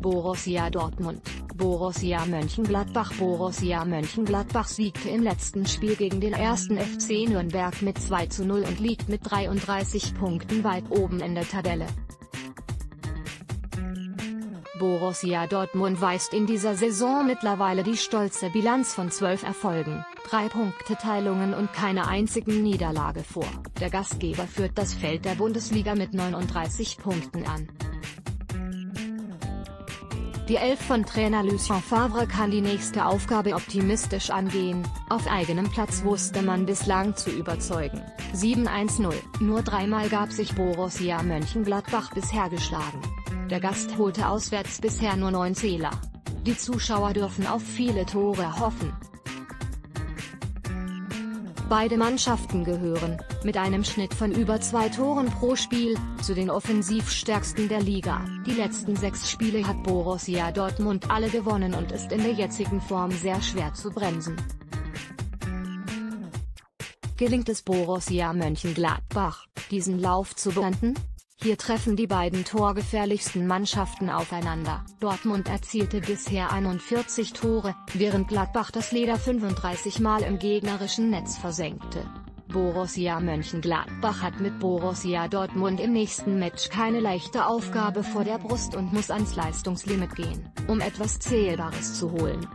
Borussia Dortmund, Borussia Mönchengladbach Borussia Mönchengladbach siegte im letzten Spiel gegen den 1. FC Nürnberg mit 2 zu 0 und liegt mit 33 Punkten weit oben in der Tabelle. Borussia Dortmund weist in dieser Saison mittlerweile die stolze Bilanz von 12 Erfolgen, 3 Punkteteilungen und keiner einzigen Niederlage vor. Der Gastgeber führt das Feld der Bundesliga mit 39 Punkten an. Die Elf von Trainer Lucien Favre kann die nächste Aufgabe optimistisch angehen, auf eigenem Platz wusste man bislang zu überzeugen. 7-1-0, nur dreimal gab sich Borussia Mönchengladbach bisher geschlagen. Der Gast holte auswärts bisher nur 9 Zähler. Die Zuschauer dürfen auf viele Tore hoffen. Beide Mannschaften gehören, mit einem Schnitt von über zwei Toren pro Spiel, zu den offensivstärksten der Liga. Die letzten sechs Spiele hat Borussia Dortmund alle gewonnen und ist in der jetzigen Form sehr schwer zu bremsen. Gelingt es Borussia Mönchengladbach, diesen Lauf zu beenden? Hier treffen die beiden torgefährlichsten Mannschaften aufeinander. Dortmund erzielte bisher 41 Tore, während Gladbach das Leder 35 Mal im gegnerischen Netz versenkte. Borussia Mönchengladbach hat mit Borussia Dortmund im nächsten Match keine leichte Aufgabe vor der Brust und muss ans Leistungslimit gehen, um etwas Zählbares zu holen.